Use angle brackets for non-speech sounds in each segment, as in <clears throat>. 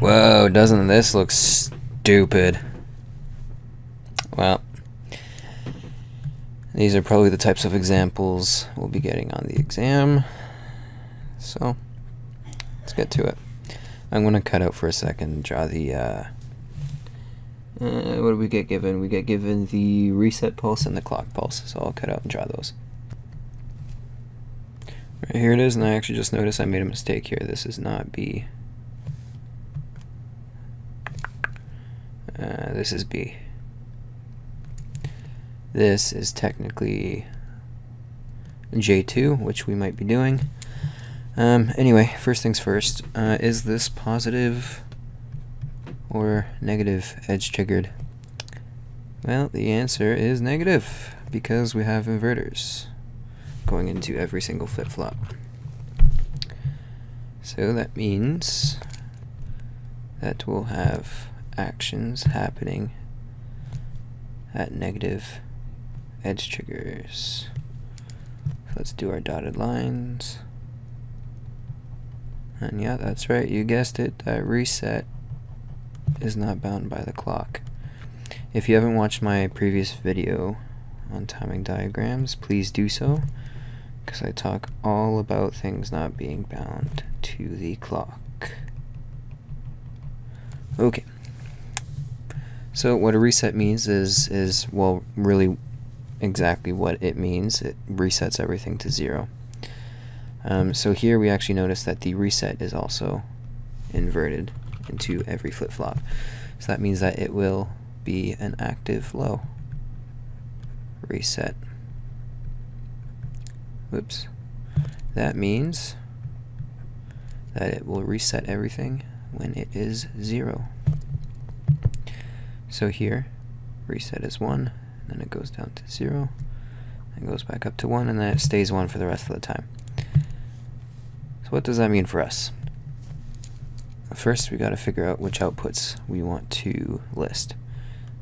Whoa, doesn't this look stupid? Well, these are probably the types of examples we'll be getting on the exam. So, let's get to it. I'm going to cut out for a second draw the, uh, uh, what do we get given? We get given the reset pulse and the clock pulse, so I'll cut out and draw those. Right, here it is, and I actually just noticed I made a mistake here. This is not B. Uh, this is B. This is technically J2, which we might be doing. Um, anyway, first things first, uh, is this positive or negative edge triggered? Well, the answer is negative, because we have inverters going into every single flip-flop. So that means that we'll have actions happening at negative edge triggers. let's do our dotted lines. And yeah, that's right, you guessed it, that reset is not bound by the clock. If you haven't watched my previous video on timing diagrams, please do so, because I talk all about things not being bound to the clock. Okay. So what a reset means is, is well, really exactly what it means. It resets everything to zero. Um, so here we actually notice that the reset is also inverted into every flip-flop. So that means that it will be an active low. Reset. Whoops. That means that it will reset everything when it is zero. So here, reset is one, and then it goes down to zero, and goes back up to one, and then it stays one for the rest of the time. So what does that mean for us? First, we got to figure out which outputs we want to list.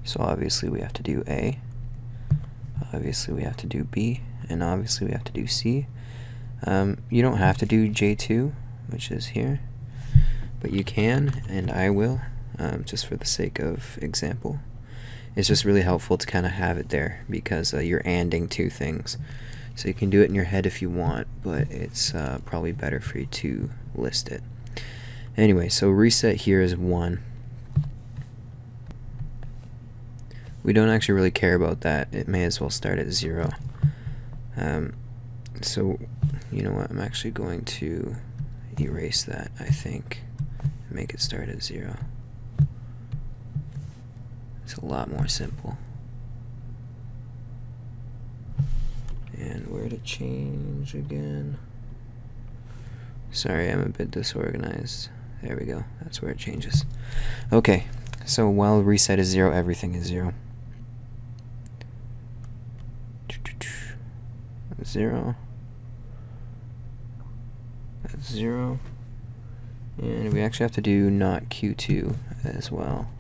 So obviously we have to do A, obviously we have to do B, and obviously we have to do C. Um, you don't have to do J2, which is here, but you can, and I will, um, just for the sake of example. It's just really helpful to kind of have it there because uh, you're anding two things. So you can do it in your head if you want, but it's uh, probably better for you to list it. Anyway, so reset here is 1. We don't actually really care about that. It may as well start at 0. Um, so, you know what, I'm actually going to erase that, I think, and make it start at 0. A lot more simple. And where to change again? Sorry, I'm a bit disorganized. There we go. That's where it changes. Okay, so while reset is 0, everything is 0. 0. That's 0. And we actually have to do not Q2 as well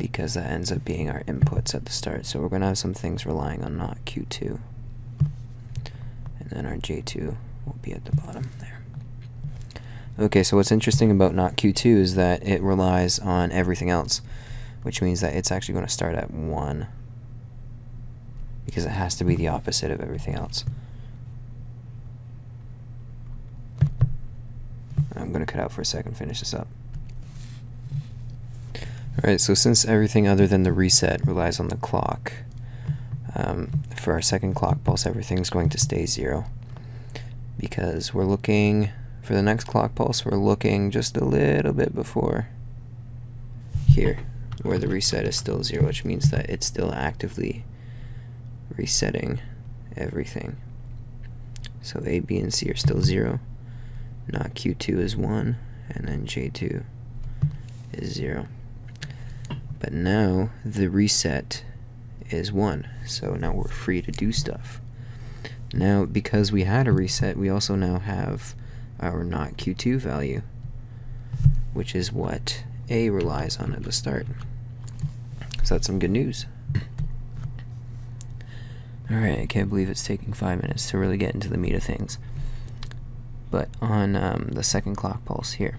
because that ends up being our inputs at the start. So we're going to have some things relying on not Q2. And then our J2 will be at the bottom there. Okay, so what's interesting about not Q2 is that it relies on everything else, which means that it's actually going to start at 1 because it has to be the opposite of everything else. I'm going to cut out for a second, finish this up. Alright, so since everything other than the reset relies on the clock, um, for our second clock pulse, everything's going to stay zero. Because we're looking, for the next clock pulse, we're looking just a little bit before here, where the reset is still zero, which means that it's still actively resetting everything. So A, B, and C are still zero. Not Q2 is one, and then J2 is zero. But now the reset is 1, so now we're free to do stuff. Now, because we had a reset, we also now have our not Q2 value, which is what A relies on at the start. So that's some good news. Alright, I can't believe it's taking five minutes to really get into the meat of things. But on um, the second clock pulse here,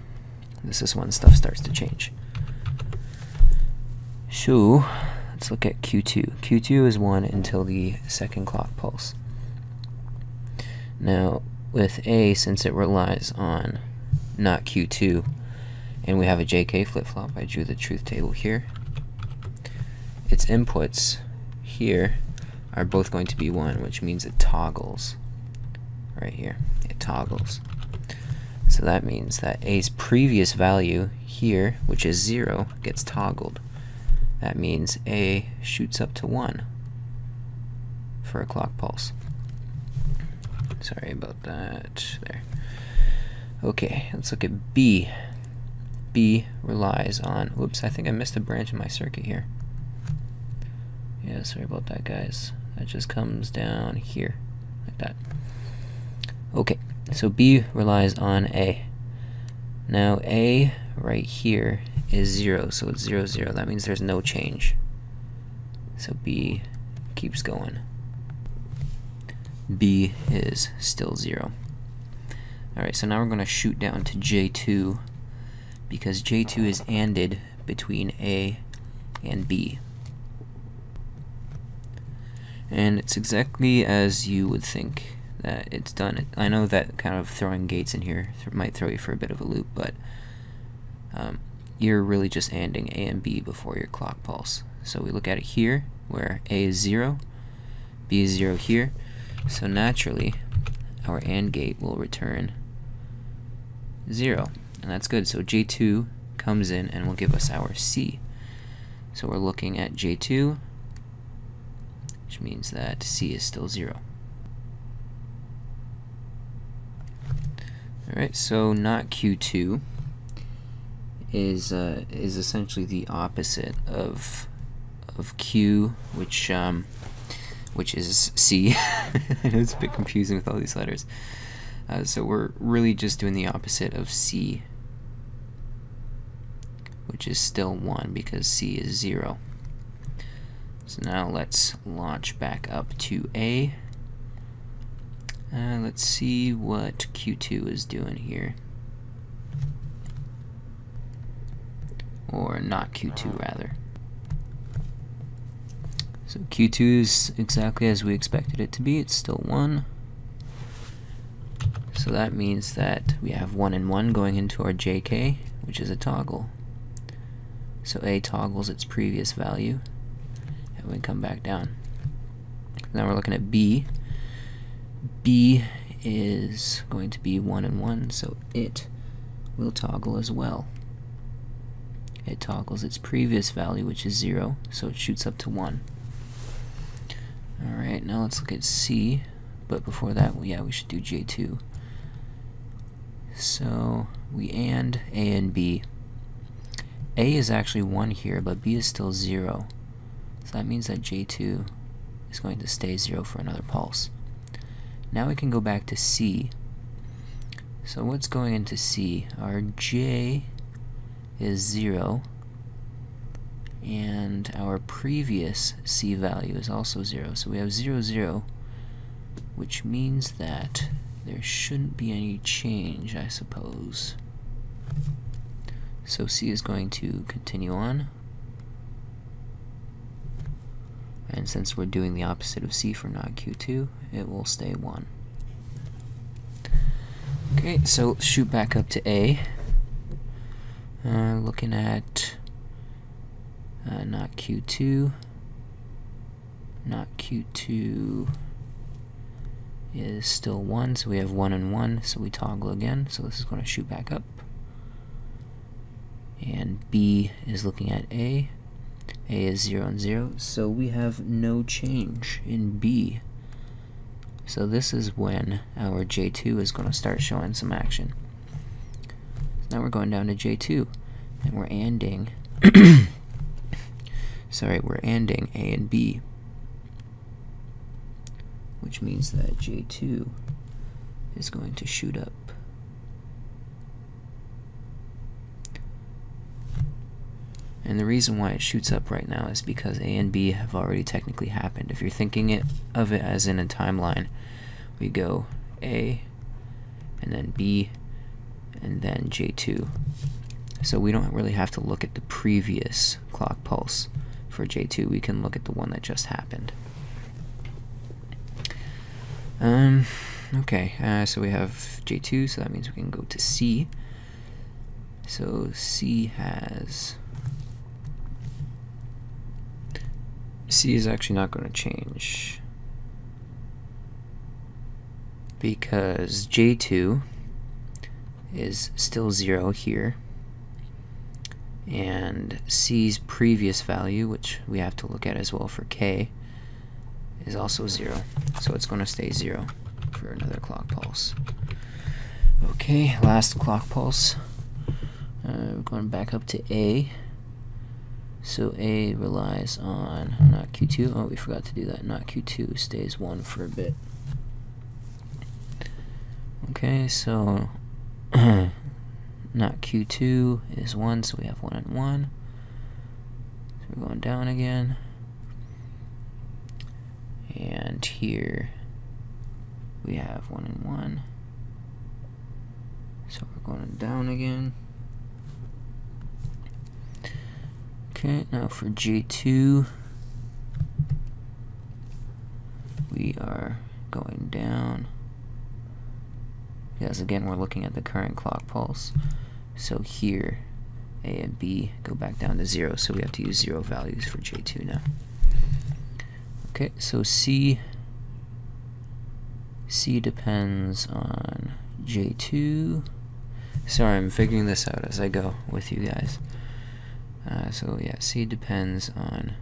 This is when stuff starts to change. So, let's look at Q2. Q2 is 1 until the second clock pulse. Now, with A, since it relies on not Q2, and we have a JK flip-flop, I drew the truth table here, its inputs here are both going to be 1, which means it toggles right here. It toggles. So that means that A's previous value here, which is 0, gets toggled. That means A shoots up to 1 for a clock pulse. Sorry about that. There. Okay, let's look at B. B relies on, whoops, I think I missed a branch in my circuit here. Yeah, sorry about that, guys. That just comes down here, like that. Okay, so B relies on A. Now A right here is 0, so it's 0, 0. That means there's no change. So B keeps going. B is still 0. Alright, so now we're going to shoot down to J2 because J2 is ANDed between A and B. And it's exactly as you would think that it's done. I know that kind of throwing gates in here might throw you for a bit of a loop, but um, you're really just ANDing A and B before your clock pulse. So we look at it here, where A is 0, B is 0 here, so naturally our AND gate will return 0, and that's good. So J2 comes in and will give us our C. So we're looking at J2, which means that C is still 0. Alright, so not Q2 is uh, is essentially the opposite of of Q, which um, which is C. <laughs> it's a bit confusing with all these letters. Uh, so we're really just doing the opposite of C, which is still 1 because C is 0. So now let's launch back up to A. Uh, let's see what Q2 is doing here. Or not Q2, rather. So Q2 is exactly as we expected it to be. It's still 1. So that means that we have 1 and 1 going into our JK, which is a toggle. So A toggles its previous value, and we come back down. Now we're looking at B. B is going to be 1 and 1, so it will toggle as well. It toggles its previous value, which is 0, so it shoots up to 1. Alright, now let's look at C, but before that, well, yeah, we should do J2. So, we AND A and B. A is actually 1 here, but B is still 0. So that means that J2 is going to stay 0 for another pulse. Now we can go back to C. So what's going into C? Our J is 0, and our previous C value is also 0. So we have 0, 0, which means that there shouldn't be any change, I suppose. So C is going to continue on. And since we're doing the opposite of C for not Q2, it will stay 1. Okay, so shoot back up to A. Uh, looking at uh, not Q2. Not Q2 is still 1, so we have 1 and 1, so we toggle again. So this is going to shoot back up. And B is looking at A. A is 0 and 0, so we have no change in B. So this is when our J2 is going to start showing some action. Now we're going down to J2, and we're ANDing, <coughs> sorry, we're ANDing A and B, which means that J2 is going to shoot up. And the reason why it shoots up right now is because A and B have already technically happened. If you're thinking it of it as in a timeline, we go A, and then B, and then J2. So we don't really have to look at the previous clock pulse for J2. We can look at the one that just happened. Um, okay, uh, so we have J2, so that means we can go to C. So C has... C is actually not going to change because J2 is still 0 here and C's previous value, which we have to look at as well for K, is also 0. So it's going to stay 0 for another clock pulse. Okay, last clock pulse. Uh, going back up to A. So A relies on not Q2. Oh, we forgot to do that. Not Q2 stays 1 for a bit. Okay, so <clears throat> not Q2 is 1, so we have 1 and 1. So we're going down again. And here we have 1 and 1. So we're going down again. Okay, now for J2, we are going down. Because again, we're looking at the current clock pulse. So here, A and B go back down to zero, so we have to use zero values for J2 now. Okay, so C, C depends on J2. Sorry, I'm figuring this out as I go with you guys. Uh, so yeah, C depends on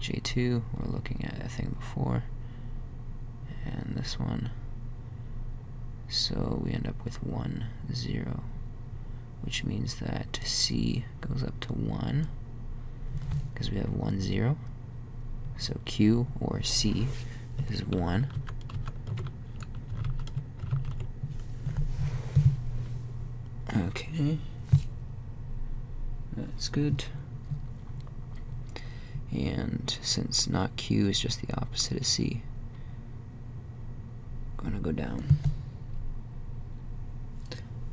J2. We're looking at a thing before. And this one. So we end up with 1, 0, which means that C goes up to 1, because we have 1, 0. So Q or C is 1. Okay. That's good. And since not Q is just the opposite of C, I'm going to go down.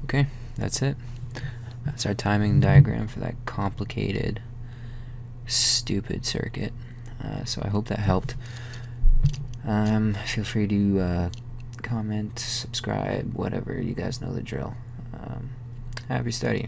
Okay, that's it. That's our timing diagram for that complicated, stupid circuit. Uh, so I hope that helped. Um, feel free to uh, comment, subscribe, whatever. You guys know the drill. Um, happy studying.